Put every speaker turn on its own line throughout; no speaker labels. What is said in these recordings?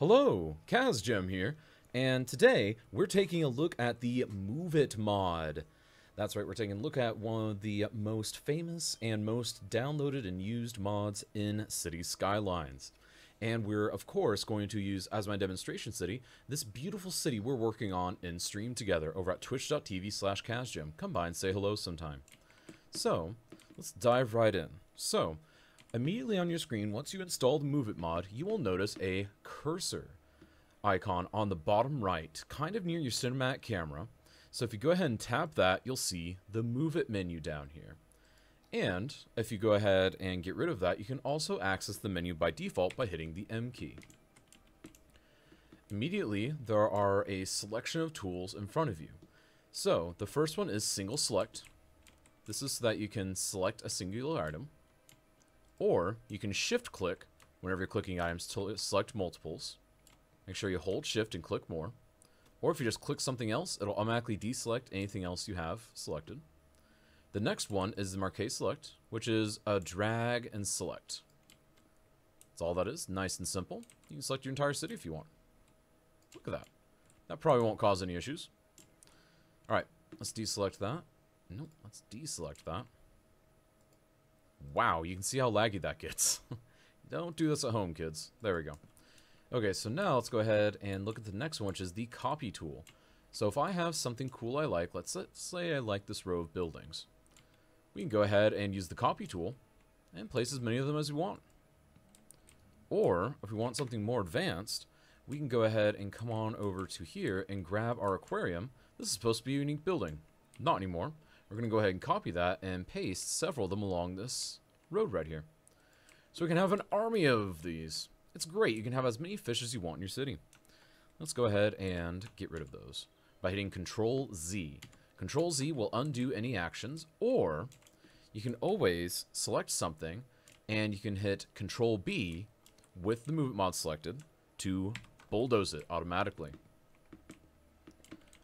Hello, CazGem here, and today we're taking a look at the Move It mod. That's right, we're taking a look at one of the most famous and most downloaded and used mods in City Skylines. And we're, of course, going to use, as my demonstration city, this beautiful city we're working on in stream together over at twitch.tv slash. Come by and say hello sometime. So, let's dive right in. So, Immediately on your screen, once you install the Move It mod, you will notice a cursor icon on the bottom right, kind of near your cinematic camera. So if you go ahead and tap that, you'll see the Move It menu down here. And if you go ahead and get rid of that, you can also access the menu by default by hitting the M key. Immediately, there are a selection of tools in front of you. So, the first one is Single Select. This is so that you can select a singular item. Or you can shift click whenever you're clicking items to select multiples. Make sure you hold shift and click more. Or if you just click something else, it'll automatically deselect anything else you have selected. The next one is the Marquee Select, which is a drag and select. That's all that is, nice and simple. You can select your entire city if you want. Look at that. That probably won't cause any issues. Alright, let's deselect that. Nope, let's deselect that. Wow, you can see how laggy that gets. Don't do this at home, kids. There we go. Okay, so now let's go ahead and look at the next one, which is the copy tool. So if I have something cool I like, let's, say I like this row of buildings. We can go ahead and use the copy tool and place as many of them as we want. Or, if we want something more advanced, we can go ahead and come on over to here and grab our aquarium. This is supposed to be a unique building. Not anymore. We're going to go ahead and copy that and paste several of them along this road right here. So we can have an army of these. It's great. You can have as many fish as you want in your city. Let's go ahead and get rid of those by hitting Control Z. Control Z will undo any actions, or you can always select something and you can hit Control B with the movement mod selected to bulldoze it automatically.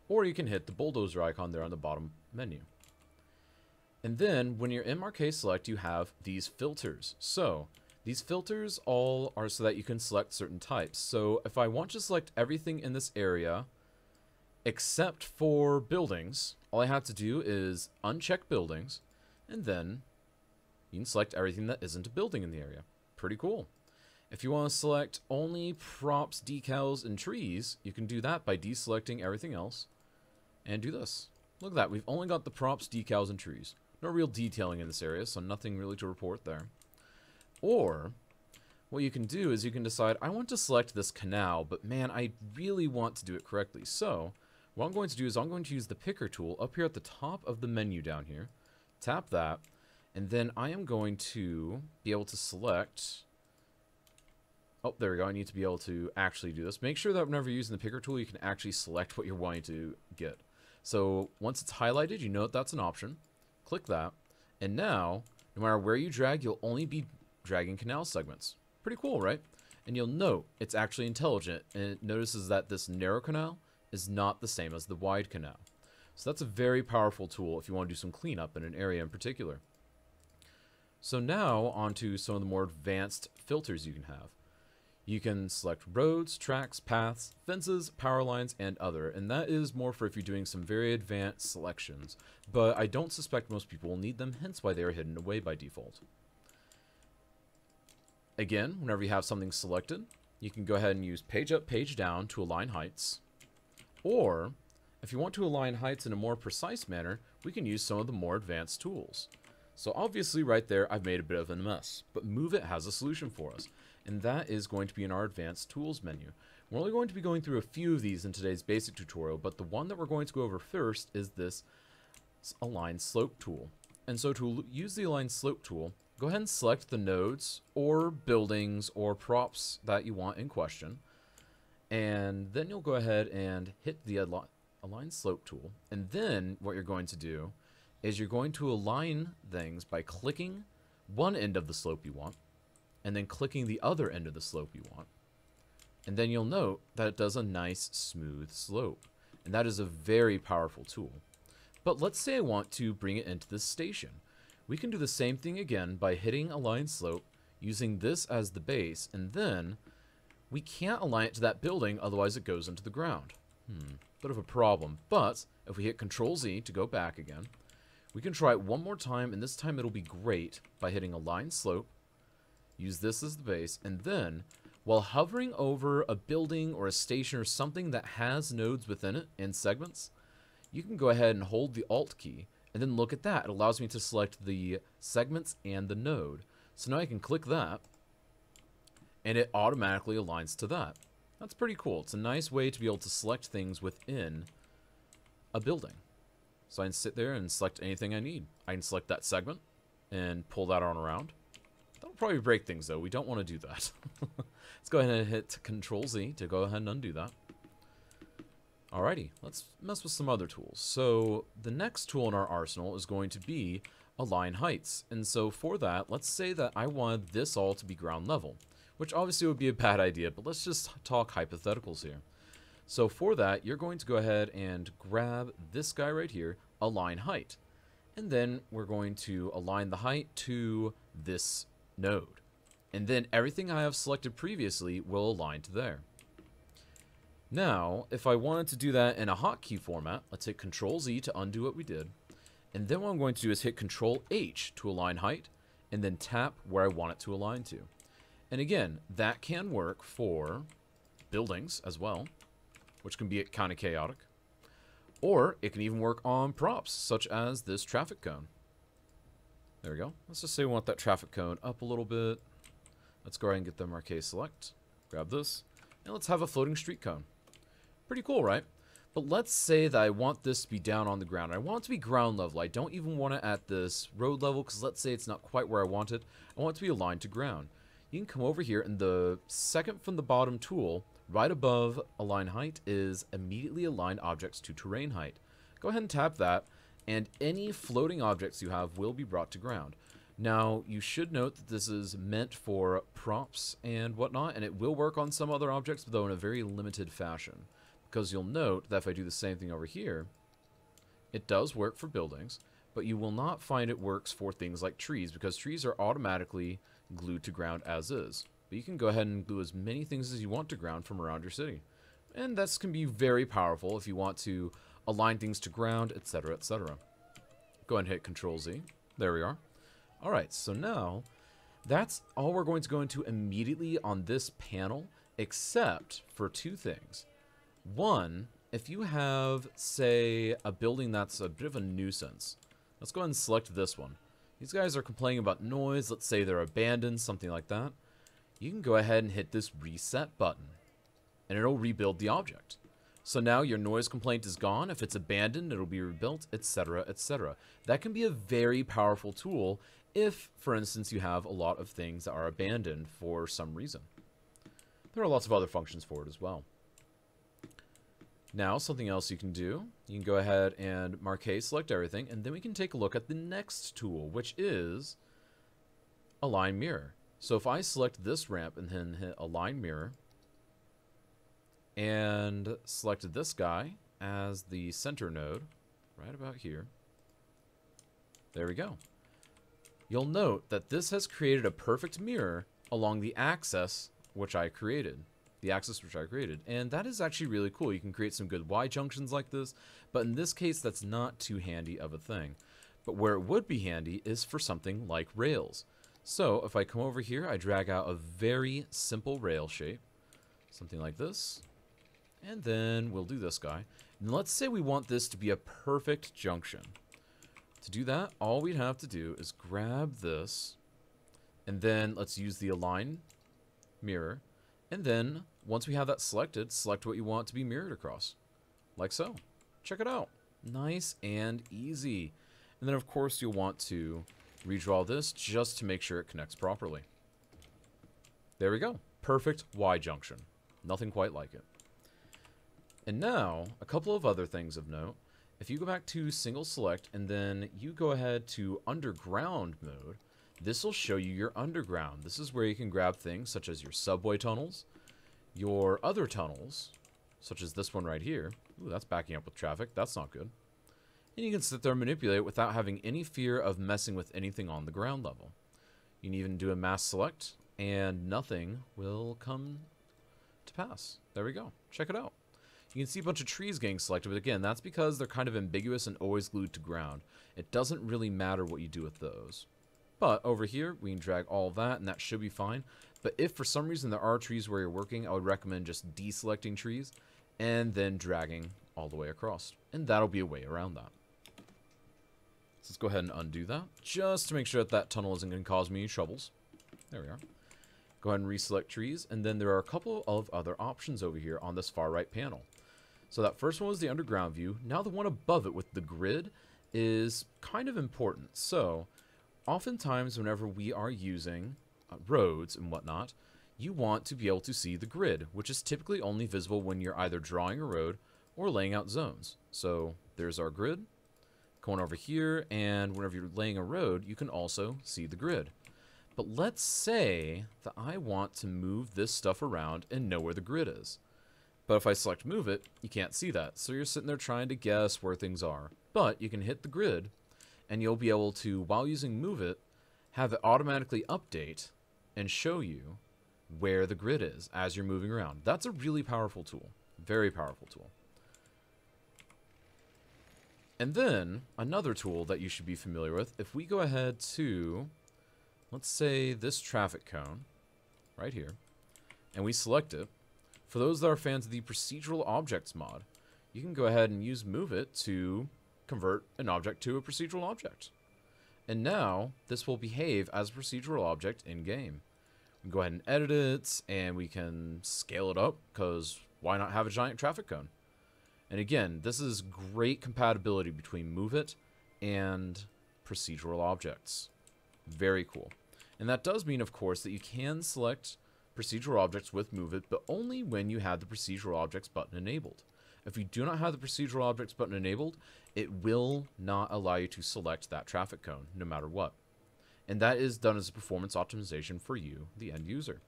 Or you can hit the bulldozer icon there on the bottom menu. And then when you're in Marquee Select, you have these filters. So these filters all are so that you can select certain types. So if I want to select everything in this area, except for buildings, all I have to do is uncheck buildings, and then you can select everything that isn't a building in the area. Pretty cool. If you want to select only props, decals, and trees, you can do that by deselecting everything else, and do this. Look at that, we've only got the props, decals, and trees. No real detailing in this area, so nothing really to report there. Or, what you can do is you can decide, I want to select this canal, but man, I really want to do it correctly. So, what I'm going to do is I'm going to use the picker tool up here at the top of the menu down here. Tap that, and then I am going to be able to select... Oh, there we go. I need to be able to actually do this. Make sure that whenever you're using the picker tool, you can actually select what you're wanting to get. So once it's highlighted, you know that that's an option. Click that. And now, no matter where you drag, you'll only be dragging canal segments. Pretty cool, right? And you'll note it's actually intelligent, and it notices that this narrow canal is not the same as the wide canal. So that's a very powerful tool if you want to do some cleanup in an area in particular. So now onto some of the more advanced filters you can have. You can select roads, tracks, paths, fences, power lines, and other, and that is more for if you're doing some very advanced selections, but I don't suspect most people will need them, hence why they are hidden away by default. Again, whenever you have something selected, you can go ahead and use page up, page down to align heights, or if you want to align heights in a more precise manner, we can use some of the more advanced tools. So obviously right there, I've made a bit of a mess, but Move It has a solution for us and that is going to be in our advanced tools menu. We're only going to be going through a few of these in today's basic tutorial, but the one that we're going to go over first is this align slope tool. And so to use the align slope tool, go ahead and select the nodes or buildings or props that you want in question. And then you'll go ahead and hit the align slope tool. And then what you're going to do is you're going to align things by clicking one end of the slope you want and then clicking the other end of the slope you want. And then you'll note that it does a nice smooth slope. And that is a very powerful tool. But let's say I want to bring it into this station. We can do the same thing again by hitting align slope, using this as the base, and then we can't align it to that building, otherwise it goes into the ground. Hmm, bit of a problem. But if we hit Control Z to go back again, we can try it one more time, and this time it'll be great by hitting Align Slope, use this as the base, and then, while hovering over a building or a station or something that has nodes within it and segments, you can go ahead and hold the Alt key, and then look at that. It allows me to select the segments and the node. So now I can click that, and it automatically aligns to that. That's pretty cool. It's a nice way to be able to select things within a building. So I can sit there and select anything I need. I can select that segment and pull that on around. That'll probably break things though. We don't want to do that. let's go ahead and hit Control Z to go ahead and undo that. Alrighty, let's mess with some other tools. So the next tool in our arsenal is going to be align heights. And so for that, let's say that I wanted this all to be ground level, which obviously would be a bad idea, but let's just talk hypotheticals here. So for that, you're going to go ahead and grab this guy right here, align height. And then we're going to align the height to this node. And then everything I have selected previously will align to there. Now, if I wanted to do that in a hotkey format, let's hit Control Z to undo what we did. And then what I'm going to do is hit Control H to align height, and then tap where I want it to align to. And again, that can work for buildings as well, which can be kind of chaotic. Or it can even work on props, such as this traffic cone. There we go. Let's just say we want that traffic cone up a little bit. Let's go ahead and get the Marquee Select. Grab this. And let's have a floating street cone. Pretty cool, right? But let's say that I want this to be down on the ground. I want it to be ground level. I don't even want it at this road level because let's say it's not quite where I want it. I want it to be aligned to ground. You can come over here and the second from the bottom tool, right above align height, is immediately align objects to terrain height. Go ahead and tap that and any floating objects you have will be brought to ground. Now, you should note that this is meant for props and whatnot, and it will work on some other objects, though in a very limited fashion. Because you'll note that if I do the same thing over here, it does work for buildings, but you will not find it works for things like trees, because trees are automatically glued to ground as is. But you can go ahead and glue as many things as you want to ground from around your city. And this can be very powerful if you want to align things to ground, etc., etc. Go ahead and hit Control Z. There we are. Alright, so now that's all we're going to go into immediately on this panel, except for two things. One, if you have, say, a building that's a bit of a nuisance, let's go ahead and select this one. These guys are complaining about noise, let's say they're abandoned, something like that. You can go ahead and hit this reset button, and it'll rebuild the object. So now your noise complaint is gone. If it's abandoned, it'll be rebuilt, etc., etc. That can be a very powerful tool if, for instance, you have a lot of things that are abandoned for some reason. There are lots of other functions for it as well. Now, something else you can do, you can go ahead and Marquee select everything, and then we can take a look at the next tool, which is Align Mirror. So if I select this ramp and then hit Align Mirror, and selected this guy as the center node right about here. There we go. You'll note that this has created a perfect mirror along the axis which I created. The axis which I created. And that is actually really cool. You can create some good Y junctions like this, but in this case that's not too handy of a thing. But where it would be handy is for something like rails. So if I come over here, I drag out a very simple rail shape. Something like this. And then we'll do this guy. And let's say we want this to be a perfect junction. To do that, all we'd have to do is grab this, and then let's use the align mirror. And then, once we have that selected, select what you want to be mirrored across. Like so. Check it out. Nice and easy. And then, of course, you'll want to redraw this just to make sure it connects properly. There we go. Perfect Y junction. Nothing quite like it. And now, a couple of other things of note. If you go back to single select and then you go ahead to underground mode, this will show you your underground. This is where you can grab things such as your subway tunnels, your other tunnels, such as this one right here. Ooh, that's backing up with traffic. That's not good. And you can sit there and manipulate without having any fear of messing with anything on the ground level. You can even do a mass select, and nothing will come to pass. There we go. Check it out. You can see a bunch of trees getting selected, but again, that's because they're kind of ambiguous and always glued to ground. It doesn't really matter what you do with those. But over here, we can drag all that, and that should be fine. But if for some reason there are trees where you're working, I would recommend just deselecting trees and then dragging all the way across. And that'll be a way around that. So let's go ahead and undo that, just to make sure that that tunnel isn't going to cause me any troubles. There we are. Go ahead and reselect trees, and then there are a couple of other options over here on this far right panel. So that first one was the underground view. Now the one above it with the grid is kind of important. So oftentimes whenever we are using uh, roads and whatnot, you want to be able to see the grid, which is typically only visible when you're either drawing a road or laying out zones. So there's our grid. Going over here, and whenever you're laying a road, you can also see the grid. But let's say that I want to move this stuff around and know where the grid is. But if I select move it, you can't see that. So you're sitting there trying to guess where things are. But you can hit the grid and you'll be able to, while using move it, have it automatically update and show you where the grid is as you're moving around. That's a really powerful tool. Very powerful tool. And then another tool that you should be familiar with, if we go ahead to, let's say this traffic cone right here, and we select it, for those that are fans of the procedural objects mod, you can go ahead and use move it to convert an object to a procedural object. And now this will behave as a procedural object in game. We can go ahead and edit it and we can scale it up because why not have a giant traffic cone? And again, this is great compatibility between move it and procedural objects. Very cool. And that does mean, of course, that you can select procedural objects with Move It, but only when you have the procedural objects button enabled. If you do not have the procedural objects button enabled, it will not allow you to select that traffic cone, no matter what. And that is done as a performance optimization for you, the end user.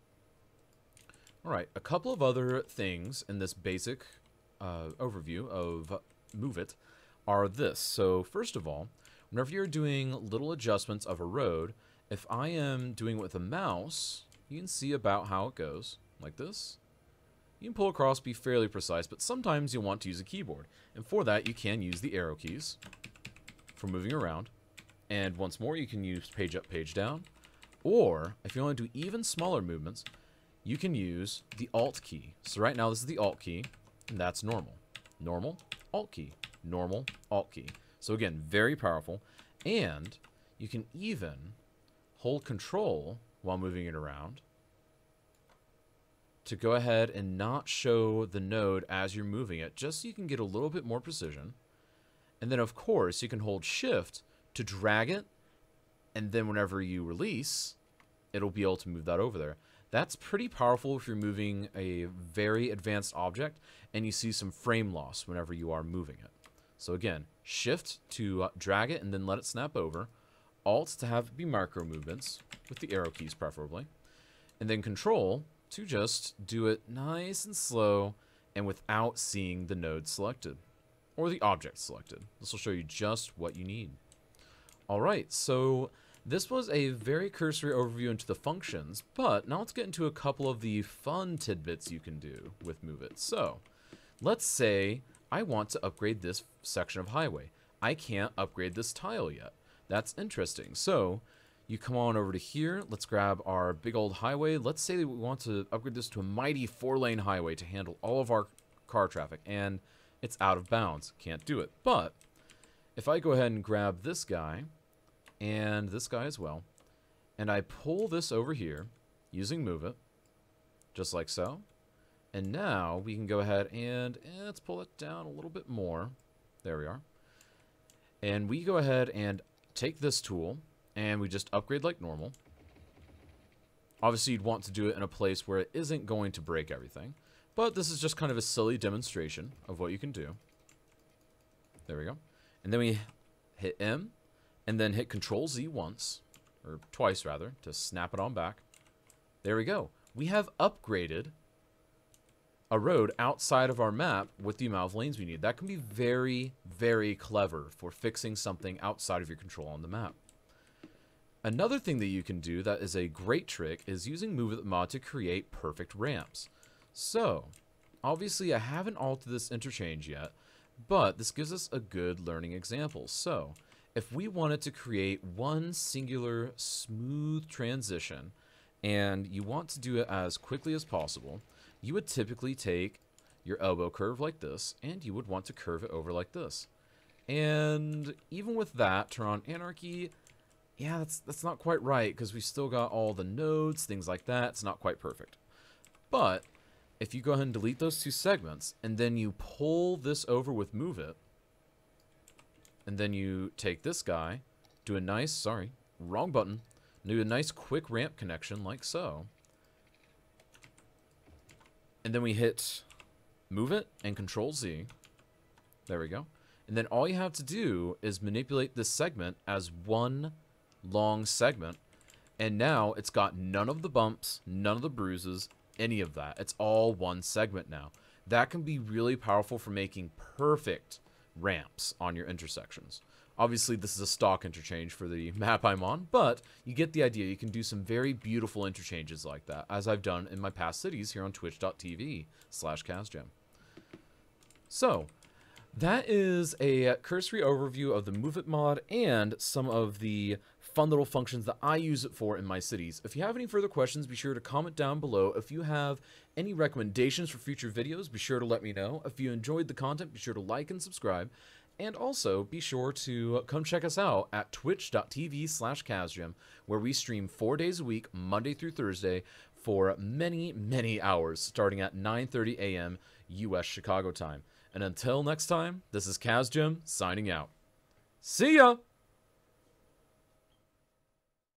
Alright, a couple of other things in this basic uh, overview of Move It are this. So first of all, whenever you're doing little adjustments of a road, if I am doing it with a mouse, you can see about how it goes, like this. You can pull across, be fairly precise, but sometimes you'll want to use a keyboard. And for that, you can use the arrow keys for moving around. And once more, you can use page up, page down. Or, if you want to do even smaller movements, you can use the Alt key. So right now, this is the Alt key, and that's normal. Normal, Alt key. Normal, Alt key. So again, very powerful. And you can even hold Control while moving it around to go ahead and not show the node as you're moving it, just so you can get a little bit more precision. And then, of course, you can hold Shift to drag it, and then whenever you release, it'll be able to move that over there. That's pretty powerful if you're moving a very advanced object and you see some frame loss whenever you are moving it. So again, Shift to drag it and then let it snap over. Alt to have be micro movements, with the arrow keys preferably. And then Control to just do it nice and slow and without seeing the node selected. Or the object selected. This will show you just what you need. Alright, so this was a very cursory overview into the functions, but now let's get into a couple of the fun tidbits you can do with Move It. So, let's say I want to upgrade this section of highway. I can't upgrade this tile yet. That's interesting. So you come on over to here. Let's grab our big old highway. Let's say we want to upgrade this to a mighty four-lane highway to handle all of our car traffic. And it's out of bounds. Can't do it. But if I go ahead and grab this guy and this guy as well, and I pull this over here using Move It, just like so. And now we can go ahead and, and let's pull it down a little bit more. There we are. And we go ahead and take this tool and we just upgrade like normal. Obviously, you'd want to do it in a place where it isn't going to break everything. But this is just kind of a silly demonstration of what you can do. There we go. And then we hit M, and then hit Control Z once, or twice rather, to snap it on back. There we go. We have upgraded a road outside of our map with the amount of lanes we need. That can be very, very clever for fixing something outside of your control on the map. Another thing that you can do that is a great trick is using Move mod to create perfect ramps. So, obviously I haven't altered this interchange yet, but this gives us a good learning example. So, if we wanted to create one singular smooth transition, and you want to do it as quickly as possible, you would typically take your elbow curve like this, and you would want to curve it over like this. And even with that, turn on Anarchy, yeah, that's, that's not quite right, because we still got all the nodes, things like that. It's not quite perfect. But, if you go ahead and delete those two segments, and then you pull this over with Move It, and then you take this guy, do a nice, sorry, wrong button, do a nice quick ramp connection like so. And then we hit move it and control Z. There we go. And then all you have to do is manipulate this segment as one long segment. And now it's got none of the bumps, none of the bruises, any of that. It's all one segment now. That can be really powerful for making perfect ramps on your intersections. Obviously, this is a stock interchange for the map I'm on, but you get the idea. You can do some very beautiful interchanges like that, as I've done in my past cities here on twitch.tv slash CazGem. So, that is a cursory overview of the Move It mod and some of the fun little functions that I use it for in my cities. If you have any further questions, be sure to comment down below. If you have any recommendations for future videos, be sure to let me know. If you enjoyed the content, be sure to like and subscribe. And also, be sure to come check us out at twitch.tv slash where we stream four days a week, Monday through Thursday, for many, many hours, starting at 9.30 a.m. U.S. Chicago time. And until next time, this is CazGem signing out. See ya!